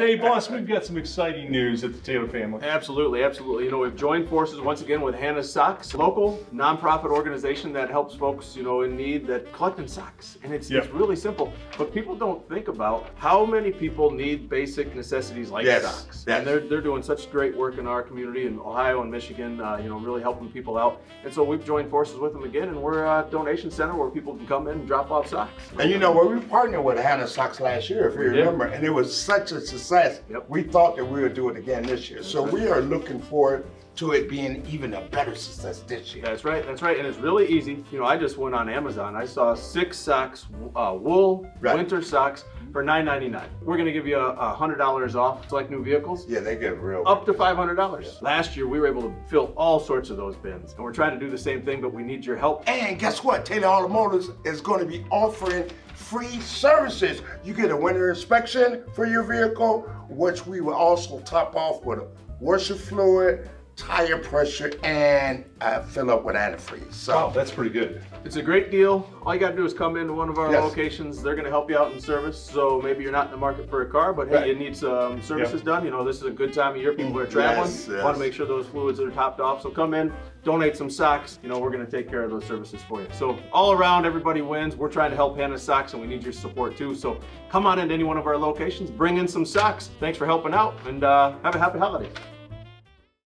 Hey, boss, we've got some exciting news at the Taylor family. Absolutely, absolutely. You know, we've joined forces once again with Hannah's Socks, local nonprofit organization that helps folks, you know, in need that collecting socks. And it's, Yep. it's really simple. But people don't think about how many people need basic necessities like Yes, socks. yes. And they're, they're doing such great work in our community in Ohio and Michigan, uh, you know, really helping people out. And so we've joined forces with them again, and we're a donation center where people can come in and drop off socks. And you know what? We partnered with Hannah Socks last year, if you We did. remember, and it was such a success. Yep. We thought that we would do it again this year. So we are looking forward to it being even a better success this year. That's right, that's right, and it's really easy. You know, I just went on Amazon. I saw six socks, uh, wool, Right. winter socks for $9.99. We're gonna give you a, a hundred dollars off select new vehicles. Yeah, they get real. Up to five hundred dollars. Last year, we were able to fill all sorts of those bins, and we're trying to do the same thing, but we need your help. And guess what? Taylor Automotives is going to be offering free services. You get a winter inspection for your vehicle, which we will also top off with a washer fluid, tire pressure, and uh, fill up with antifreeze. So Wow, that's pretty good. It's a great deal. All you gotta do is come into one of our Yes. locations. They're gonna help you out in service. So maybe you're not in the market for a car, but hey, Right. you need some services done. You know, this is a good time of year. People are traveling. yes. Want to make sure those fluids are topped off. So come in, donate some socks. You know, we're gonna take care of those services for you. So all around, everybody wins. We're trying to help Hannah Socks, and we need your support too. So come on into any one of our locations, bring in some socks. Thanks for helping out, and uh, have a happy holidays.